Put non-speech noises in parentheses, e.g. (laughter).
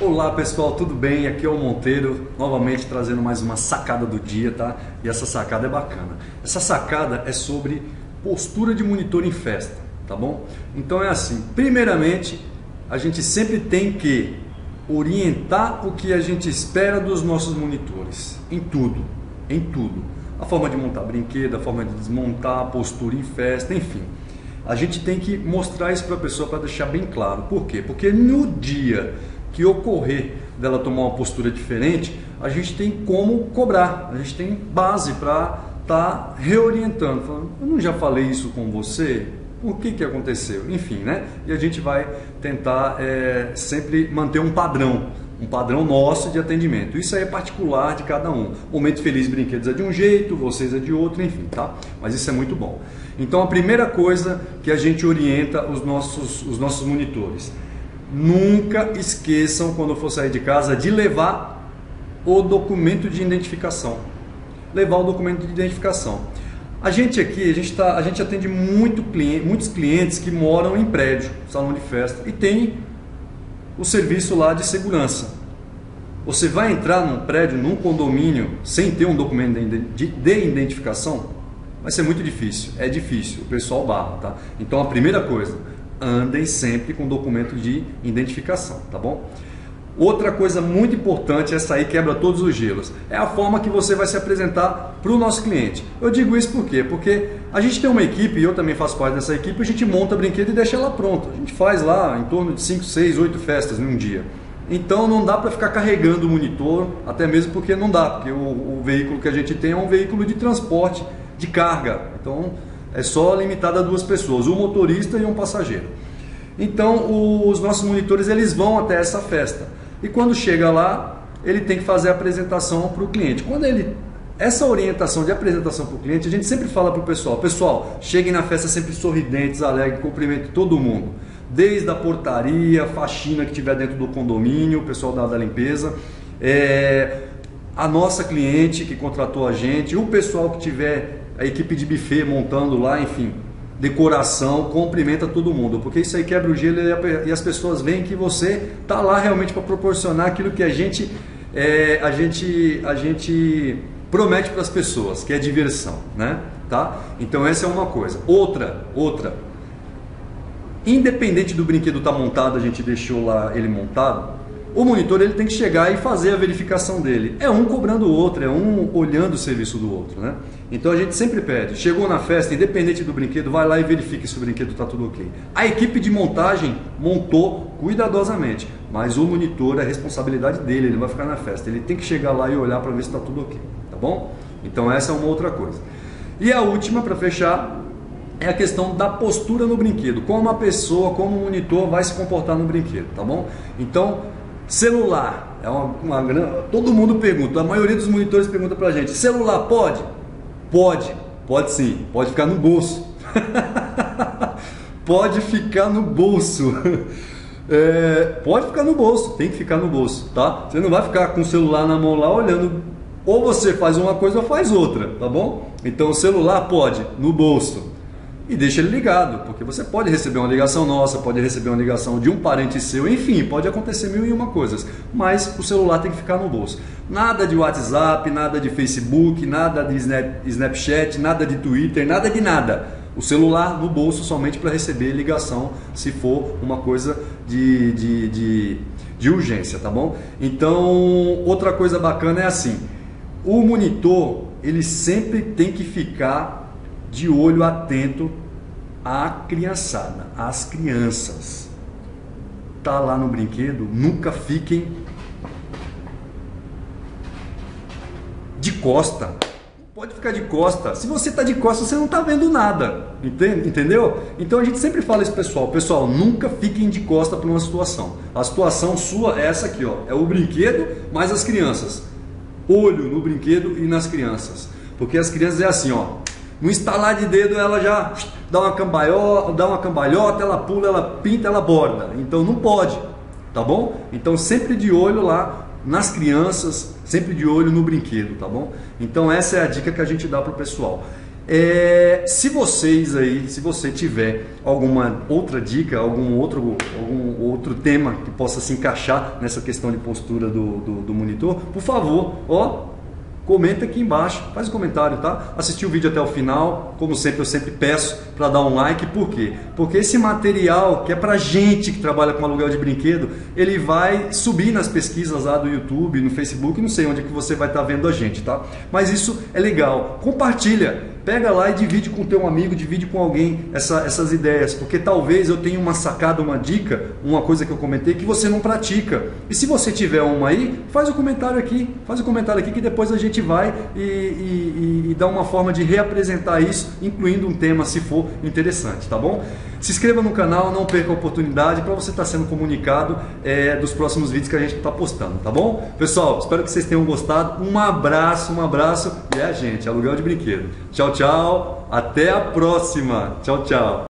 Olá pessoal, tudo bem? Aqui é o Monteiro, novamente trazendo mais uma sacada do dia, tá? E essa sacada é bacana. Essa sacada é sobre postura de monitor em festa, tá bom? Então é assim, primeiramente, a gente sempre tem que orientar o que a gente espera dos nossos monitores, em tudo, em tudo. A forma de montar brinquedo, a forma de desmontar, a postura em festa, enfim. A gente tem que mostrar isso para a pessoa para deixar bem claro. Por quê? Porque no dia que ocorrer dela tomar uma postura diferente, a gente tem como cobrar, a gente tem base para estar tá reorientando. Falando, eu não já falei isso com você? Por que, que aconteceu? Enfim, né? E a gente vai tentar é, sempre manter um padrão, um padrão nosso de atendimento. Isso aí é particular de cada um. Momento Feliz Brinquedos é de um jeito, vocês é de outro, enfim, tá? Mas isso é muito bom. Então a primeira coisa que a gente orienta os nossos, os nossos monitores Nunca esqueçam, quando for sair de casa, de levar o documento de identificação. Levar o documento de identificação. A gente aqui, a gente, tá, a gente atende muito cliente, muitos clientes que moram em prédio, salão de festa, e tem o serviço lá de segurança. Você vai entrar num prédio, num condomínio, sem ter um documento de, de identificação? Vai ser muito difícil. É difícil, o pessoal barra, tá? Então a primeira coisa, andem sempre com documento de identificação, tá bom? Outra coisa muito importante, essa aí quebra todos os gelos, é a forma que você vai se apresentar para o nosso cliente. Eu digo isso por quê? Porque a gente tem uma equipe, e eu também faço parte dessa equipe, a gente monta brinquedo e deixa ela pronta. A gente faz lá em torno de 5, 6, 8 festas num dia. Então não dá para ficar carregando o monitor, até mesmo porque não dá, porque o, o veículo que a gente tem é um veículo de transporte de carga. Então é só limitado a duas pessoas, um motorista e um passageiro. Então os nossos monitores eles vão até essa festa e quando chega lá ele tem que fazer a apresentação para o cliente. Quando ele essa orientação de apresentação para o cliente, a gente sempre fala para o pessoal: pessoal, cheguem na festa sempre sorridentes, alegres, cumprimentem todo mundo. Desde a portaria, faxina que tiver dentro do condomínio, o pessoal da, da limpeza, é, a nossa cliente que contratou a gente, o pessoal que tiver a equipe de buffet montando lá, enfim, decoração, cumprimenta todo mundo, porque isso aí quebra o gelo e as pessoas veem que você tá lá realmente para proporcionar aquilo que a gente, é, a gente, a gente promete para as pessoas, que é diversão, né? Tá? Então essa é uma coisa. Outra, outra. Independente do brinquedo estar tá montado, a gente deixou lá ele montado o monitor ele tem que chegar e fazer a verificação dele. É um cobrando o outro, é um olhando o serviço do outro, né? Então a gente sempre pede, chegou na festa, independente do brinquedo, vai lá e verifique se o brinquedo está tudo ok. A equipe de montagem montou cuidadosamente, mas o monitor é responsabilidade dele, ele vai ficar na festa. Ele tem que chegar lá e olhar para ver se está tudo ok, tá bom? Então essa é uma outra coisa. E a última, para fechar, é a questão da postura no brinquedo. Como a pessoa, como o monitor vai se comportar no brinquedo, tá bom? Então, Celular. É uma, uma. Todo mundo pergunta, a maioria dos monitores pergunta pra gente: celular pode? Pode, pode sim, pode ficar no bolso. (laughs) pode ficar no bolso. (laughs) É, pode ficar no bolso, tem que ficar no bolso, tá? Você não vai ficar com o celular na mão lá olhando. Ou você faz uma coisa ou faz outra, tá bom? Então celular pode, no bolso e deixa ele ligado, porque você pode receber uma ligação nossa, pode receber uma ligação de um parente seu, enfim, pode acontecer mil e uma coisas, mas o celular tem que ficar no bolso. Nada de WhatsApp, nada de Facebook, nada de Snap, Snapchat, nada de Twitter, nada de nada. O celular no bolso somente para receber ligação, se for uma coisa de, de, de, de urgência, tá bom? Então, outra coisa bacana é assim, o monitor, ele sempre tem que ficar de olho atento à criançada, às crianças. Tá lá no brinquedo, nunca fiquem de costa. Pode ficar de costa. Se você está de costa, você não está vendo nada. Entende? Entendeu? Então a gente sempre fala isso, pessoal. Pessoal, nunca fiquem de costa para uma situação. A situação sua é essa aqui, ó. É o brinquedo mais as crianças. Olho no brinquedo e nas crianças. Porque as crianças é assim, ó. No instalar de dedo ela já dá uma cambalhota, dá uma cambalhota, ela pula, ela pinta, ela borda. Então não pode, tá bom? Então sempre de olho lá nas crianças, sempre de olho no brinquedo, tá bom? Então essa é a dica que a gente dá para o pessoal. É, se vocês aí, se você tiver alguma outra dica, algum outro, algum outro tema que possa se encaixar nessa questão de postura do, do, do monitor, por favor, ó, comenta aqui embaixo, faz um comentário, tá? Assistiu o vídeo até o final, como sempre eu sempre peço para dar um like, por quê? Porque esse material que é para gente que trabalha com aluguel de brinquedo, ele vai subir nas pesquisas lá do YouTube, no Facebook, não sei onde é que você vai estar tá vendo a gente, tá? Mas isso é legal. Compartilha, pega lá e divide com teu amigo, divide com alguém essa, essas ideias, porque talvez eu tenha uma sacada, uma dica, uma coisa que eu comentei que você não pratica. E se você tiver uma aí, faz o um comentário aqui, faz o um comentário aqui que depois a gente vai e, e, e, e dá uma forma de reapresentar isso, incluindo um tema se for interessante, tá bom? Se inscreva no canal, não perca a oportunidade para você estar tá sendo comunicado é, dos próximos vídeos que a gente está postando, tá bom? Pessoal, espero que vocês tenham gostado. Um abraço, um abraço e é a gente, aluguel de brinquedo. Tchau, tchau. Até a próxima. Tchau, tchau.